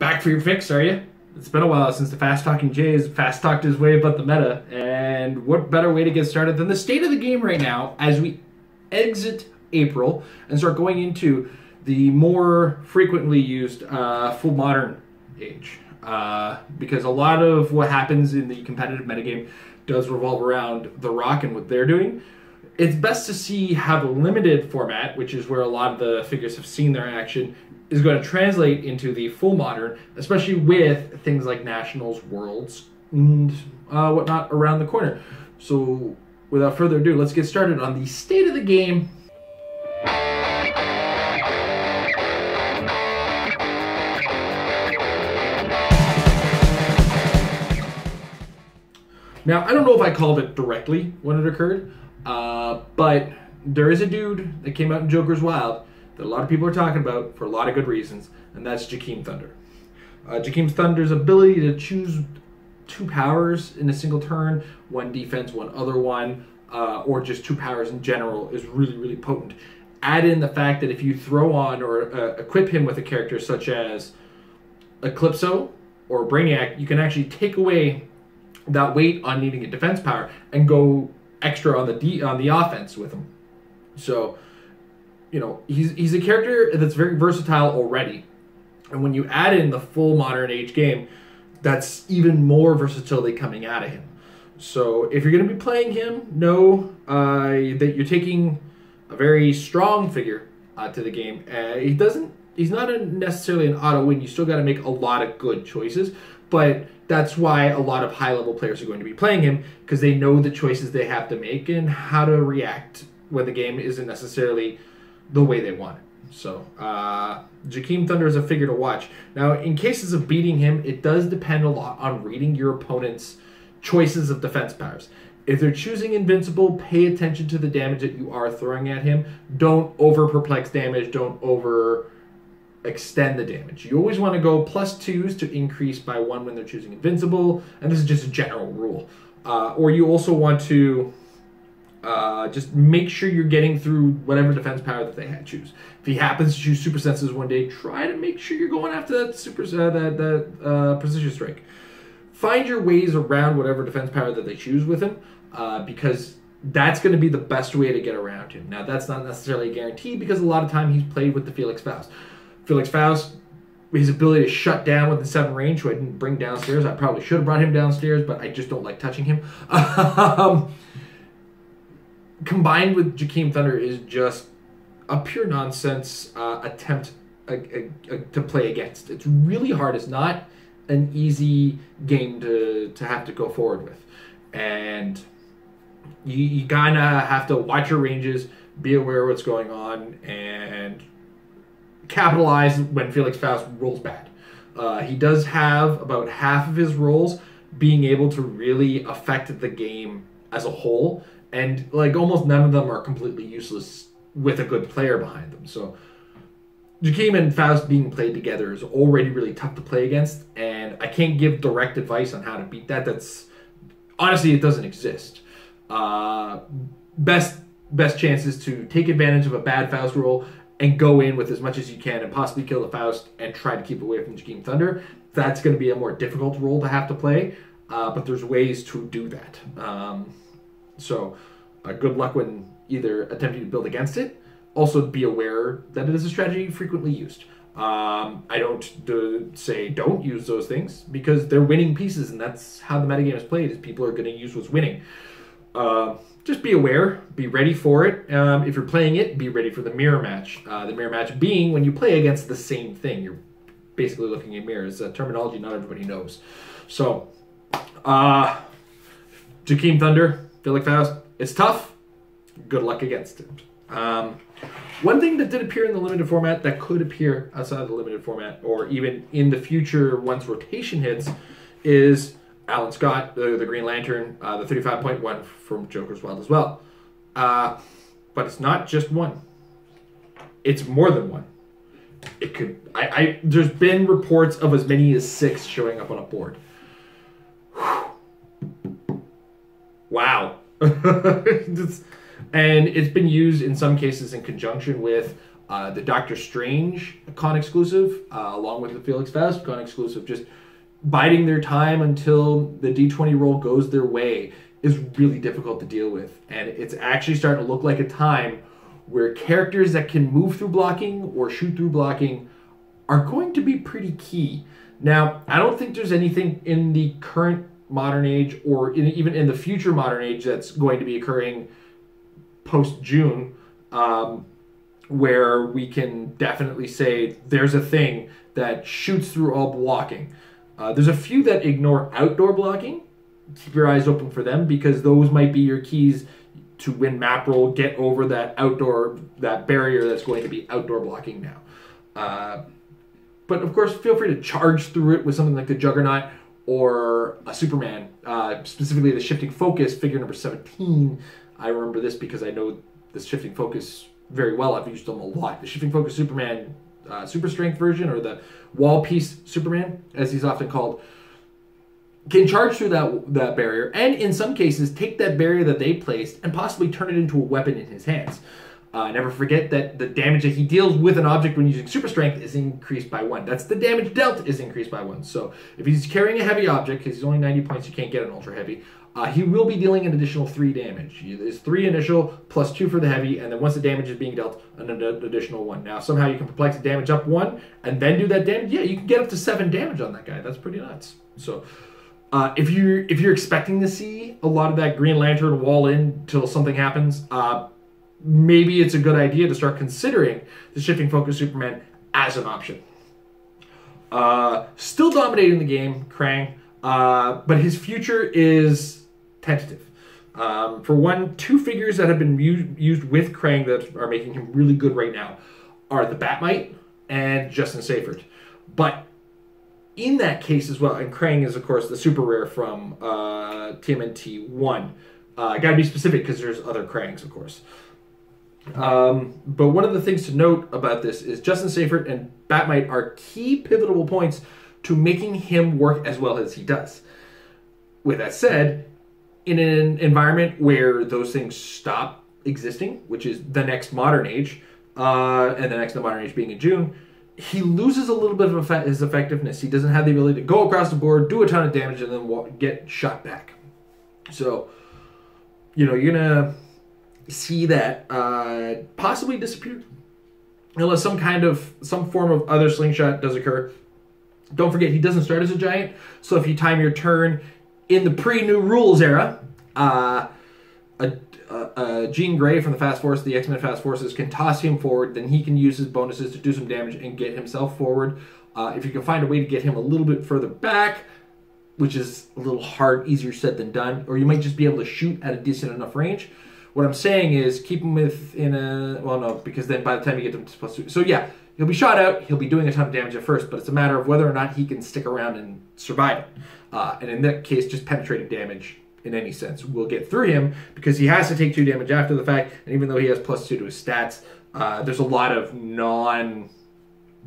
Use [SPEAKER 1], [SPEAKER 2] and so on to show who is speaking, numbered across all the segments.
[SPEAKER 1] Back for your fix, are you? It's been a while since the Fast Talking Jays fast talked his way about the meta, and what better way to get started than the state of the game right now as we exit April and start going into the more frequently used uh, full modern age. Uh, because a lot of what happens in the competitive metagame does revolve around the Rock and what they're doing. It's best to see how the limited format, which is where a lot of the figures have seen their action, is going to translate into the full modern, especially with things like nationals, worlds, and uh, whatnot around the corner. So, without further ado, let's get started on the state of the game. Now, I don't know if I called it directly when it occurred, uh, but there is a dude that came out in Joker's Wild that a lot of people are talking about for a lot of good reasons, and that's Jakeem Thunder. Uh, Jakeem Thunder's ability to choose two powers in a single turn, one defense, one other one, uh, or just two powers in general, is really, really potent. Add in the fact that if you throw on or uh, equip him with a character such as Eclipso or Brainiac, you can actually take away that weight on needing a defense power and go extra on the D, on the offense with him. So, you know, he's he's a character that's very versatile already. And when you add in the full modern age game, that's even more versatility coming out of him. So if you're going to be playing him, know uh, that you're taking a very strong figure uh, to the game. Uh, he doesn't. He's not a, necessarily an auto win. You still got to make a lot of good choices, but that's why a lot of high level players are going to be playing him because they know the choices they have to make and how to react when the game isn't necessarily the way they want it. So, uh, Jakeem Thunder is a figure to watch. Now, in cases of beating him, it does depend a lot on reading your opponent's choices of defense powers. If they're choosing invincible, pay attention to the damage that you are throwing at him. Don't over perplex damage. Don't over extend the damage. You always want to go plus twos to increase by one when they're choosing invincible, and this is just a general rule. Uh, or you also want to uh, just make sure you're getting through whatever defense power that they had choose. If he happens to choose super senses one day, try to make sure you're going after that super uh, that that uh, precision strike. Find your ways around whatever defense power that they choose with him, uh, because that's going to be the best way to get around him. Now, that's not necessarily a guarantee because a lot of time he's played with the Felix Faust. Felix Faust, his ability to shut down with the seven range, who I didn't bring downstairs. I probably should have brought him downstairs, but I just don't like touching him. um, combined with Jakeem Thunder is just a pure nonsense uh, attempt uh, uh, to play against. It's really hard. It's not an easy game to, to have to go forward with. And you, you kind of have to watch your ranges, be aware of what's going on, and capitalize when Felix Faust rolls bad. Uh, he does have about half of his rolls being able to really affect the game as a whole and like almost none of them are completely useless with a good player behind them. So Jakeem and Faust being played together is already really tough to play against, and I can't give direct advice on how to beat that. That's honestly it doesn't exist. Uh, best best chances to take advantage of a bad Faust roll and go in with as much as you can and possibly kill the Faust and try to keep away from Jakeem Thunder. That's going to be a more difficult role to have to play, uh, but there's ways to do that. Um, so, uh, good luck when either attempting to build against it. Also, be aware that it is a strategy frequently used. Um, I don't do, say don't use those things because they're winning pieces, and that's how the metagame is played. Is people are going to use what's winning. Uh, just be aware, be ready for it. Um, if you're playing it, be ready for the mirror match. Uh, the mirror match being when you play against the same thing. You're basically looking at mirrors. A terminology not everybody knows. So, uh, Jakeem Thunder, Felix Faust. It's tough. Good luck against it. Um, one thing that did appear in the limited format that could appear outside of the limited format, or even in the future once rotation hits, is Alan Scott, the, the Green Lantern, uh, the 35.1 from Joker's Wild as well. Uh, but it's not just one. It's more than one. It could. I, I. There's been reports of as many as six showing up on a board. Wow. and it's been used in some cases in conjunction with Uh, the Doctor Strange con exclusive, uh, along with the Felix Faust con exclusive, just biding their time until the D20 roll goes their way is really difficult to deal with. And it's actually starting to look like a time where characters that can move through blocking or shoot through blocking are going to be pretty key. Now, I don't think there's anything in the current modern age or in, even in the future modern age that's going to be occurring post June um, where we can definitely say there's a thing that shoots through all blocking. Uh, there's a few that ignore outdoor blocking. Keep your eyes open for them because those might be your keys to win map roll, get over that outdoor that barrier that's going to be outdoor blocking now. Uh, but of course, feel free to charge through it with something like the Juggernaut or a Superman, uh, specifically the shifting focus figure number 17. I remember this because I know the shifting focus very well. I've used them a lot. The shifting focus Superman uh, super strength version or the wall piece Superman, as he's often called, can charge through that that barrier and in some cases take that barrier that they placed and possibly turn it into a weapon in his hands. Uh, never forget that the damage that he deals with an object when using super strength is increased by one. That's the damage dealt is increased by one. So if he's carrying a heavy object, because he's only 90 points, you can't get an ultra heavy. Uh, he will be dealing an additional three damage. There's three initial plus two for the heavy, and then once the damage is being dealt, an additional one. Now somehow you can perplex the damage up one and then do that damage. Yeah, you can get up to seven damage on that guy. That's pretty nuts. So. Uh, if you're if you're expecting to see a lot of that Green Lantern wall in till something happens, uh, maybe it's a good idea to start considering the shifting focus Superman as an option. Uh, still dominating the game, Krang, uh, but his future is tentative. Um, for one, two figures that have been used with Krang that are making him really good right now are the Bat-Mite and Justin Seyfried. But in that case as well, and Krang is, of course, the super rare from uh, TMNT 1. Uh, I gotta be specific because there's other Krangs, of course. Um, but one of the things to note about this is Justin Seyfried and Bat-Mite are key pivotal points to making him work as well as he does. With that said, in an environment where those things stop existing, which is the next modern age, uh, and the next modern age being in June, he loses a little bit of his effectiveness. He doesn't have the ability to go across the board, do a ton of damage, and then get shot back. So, you know, you're gonna see that uh, possibly disappear unless some kind of some form of other slingshot does occur. Don't forget he doesn't start as a giant, so if you time your turn in the pre-new rules era, uh, a, a, a Jean Grey from the Fast Force, the X-Men Fast Forces, can toss him forward. Then he can use his bonuses to do some damage and get himself forward. Uh, if you can find a way to get him a little bit further back, which is a little hard, easier said than done, or you might just be able to shoot at a decent enough range. What I'm saying is keep him within a well, no, because then by the time you get him to plus two, so yeah, he'll be shot out. He'll be doing a ton of damage at first, but it's a matter of whether or not he can stick around and survive it. Uh, and in that case, just penetrating damage in any sense will get through him because he has to take two damage after the fact. And even though he has plus two to his stats, uh, there's a lot of non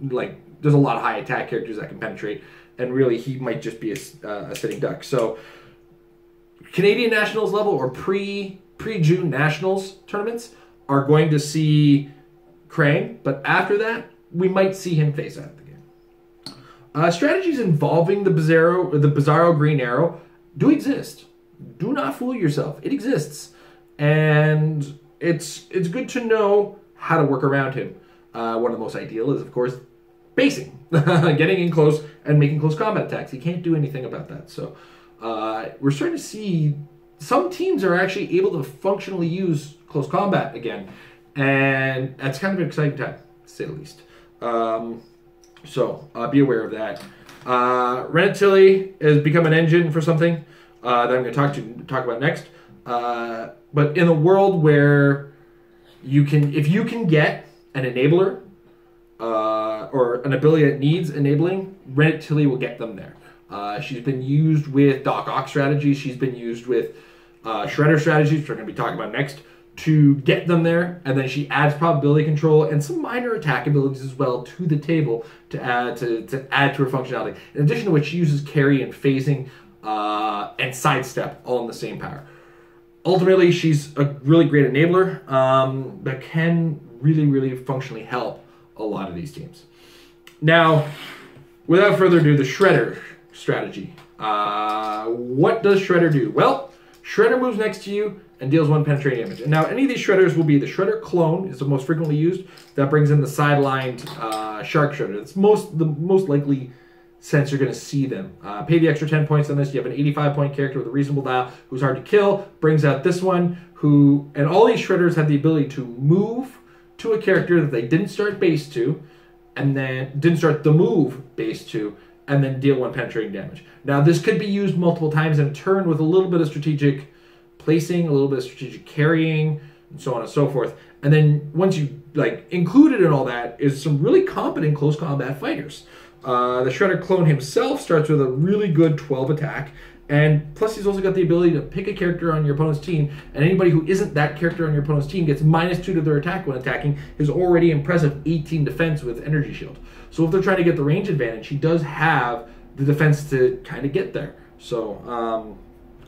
[SPEAKER 1] like there's a lot of high attack characters that can penetrate, and really he might just be a, uh, a sitting duck. So Canadian Nationals level or pre pre-June Nationals tournaments are going to see Krang, but after that, we might see him face out of the game. Uh, strategies involving the Bizarro, the Bizarro Green Arrow do exist. Do not fool yourself; it exists, and it's it's good to know how to work around him. Uh, one of the most ideal is, of course, basing, getting in close and making close combat attacks. He can't do anything about that. So uh, we're starting to see some teams are actually able to functionally use close combat again, and that's kind of an exciting time, to say the least. Um, so uh, be aware of that. Uh, Renet Tilly has become an engine for something uh, that I'm going to talk to talk about next. Uh, but in a world where you can, if you can get an enabler uh, or an ability that needs enabling, Renet Tilly will get them there. Uh, she's been used with Doc Ock strategies. She's been used with uh, shredder strategies, which we're going to be talking about next, to get them there. And then she adds probability control and some minor attack abilities as well to the table to add to, to add to her functionality. In addition to which, she uses carry and phasing uh, and sidestep all in the same power. Ultimately, she's a really great enabler um, that can really, really functionally help a lot of these teams. Now, without further ado, the Shredder strategy. Uh, what does Shredder do? Well, Shredder moves next to you and deals one penetrating damage. And now, any of these Shredders will be the Shredder clone is the most frequently used. That brings in the sidelined uh, Shark Shredder. It's most the most likely sense you're going to see them. Uh, pay the extra 10 points on this. You have an 85 point character with a reasonable dial who's hard to kill. Brings out this one who, and all these Shredders have the ability to move to a character that they didn't start base to, and then didn't start the move base to, and then deal one penetrating damage. Now, this could be used multiple times in a turn with a little bit of strategic placing, a little bit of strategic carrying, and so on and so forth. And then once you like included in all that is some really competent close combat fighters. Uh, the Shredder clone himself starts with a really good 12 attack, and plus he's also got the ability to pick a character on your opponent's team, and anybody who isn't that character on your opponent's team gets minus two to their attack when attacking his already impressive 18 defense with energy shield. So if they're trying to get the range advantage, he does have the defense to kind of get there. So um,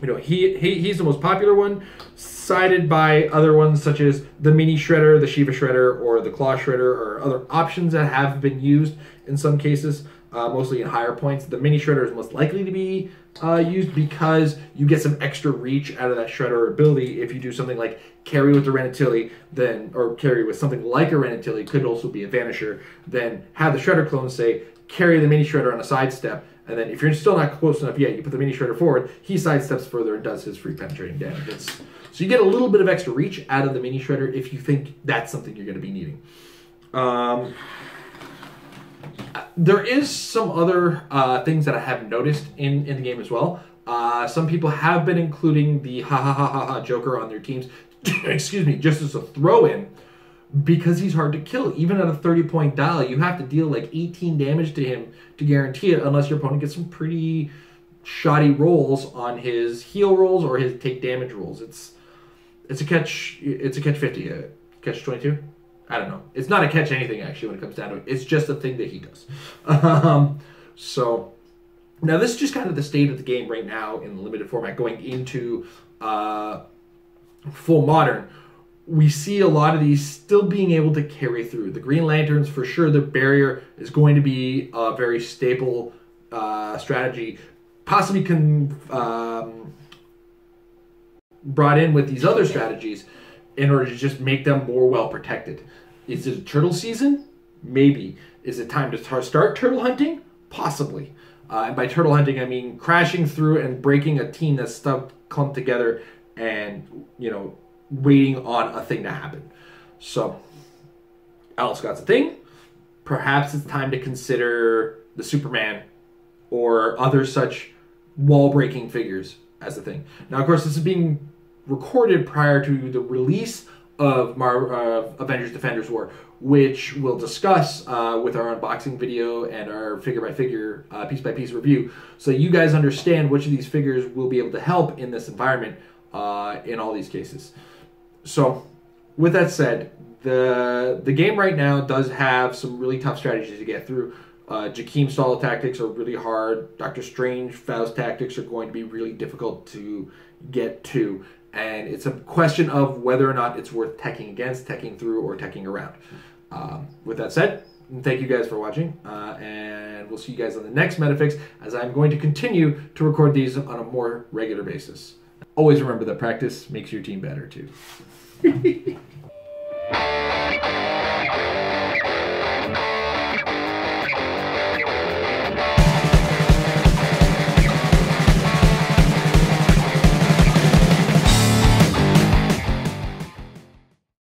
[SPEAKER 1] you know, he, he he's the most popular one, cited by other ones such as the Mini Shredder, the Shiva Shredder, or the Claw Shredder, or other options that have been used in some cases, uh, mostly in higher points. The Mini Shredder is most likely to be uh, used because you get some extra reach out of that Shredder ability if you do something like carry with the Ratatouille, then or carry with something like a Ratatouille could also be a Vanisher. Then have the Shredder clone say carry the Mini Shredder on a sidestep and then if you're still not close enough yet, you put the mini shredder forward, he sidesteps further and does his free penetrating damage. It's, so you get a little bit of extra reach out of the mini shredder if you think that's something you're going to be needing. Um, there is some other uh, things that I have noticed in, in the game as well. Uh, some people have been including the ha ha ha ha ha Joker on their teams, excuse me, just as a throw in because he's hard to kill. Even at a 30 point dial, you have to deal like 18 damage to him to guarantee it, unless your opponent gets some pretty shoddy rolls on his heal rolls or his take damage rolls. It's it's a catch. It's a catch 50. Uh, catch 22. I don't know. It's not a catch anything actually when it comes down to it. It's just a thing that he does. Um, so now this is just kind of the state of the game right now in the limited format going into uh, full modern we see a lot of these still being able to carry through. The Green Lanterns, for sure, the barrier is going to be a very staple uh, strategy, possibly can um, brought in with these other strategies in order to just make them more well protected. Is it a turtle season? Maybe. Is it time to start turtle hunting? Possibly. Uh, and by turtle hunting, I mean crashing through and breaking a team that's stuck clumped together and you know waiting on a thing to happen. So, Alice got the thing. Perhaps it's time to consider the Superman or other such wall breaking figures as a thing. Now, of course, this is being recorded prior to the release of Mar- uh, Avengers Defenders War, which we'll discuss uh, with our unboxing video and our figure by figure, uh, piece by piece review, so you guys understand which of these figures will be able to help in this environment uh, in all these cases. So, with that said, the the game right now does have some really tough strategies to get through. Uh, Jakeem stall tactics are really hard. Doctor Strange Faust tactics are going to be really difficult to get to, and it's a question of whether or not it's worth teching against, teching through, or teching around. Um, with that said, thank you guys for watching, uh, and we'll see you guys on the next Metafix as I'm going to continue to record these on a more regular basis. Always remember that practice makes your team better too.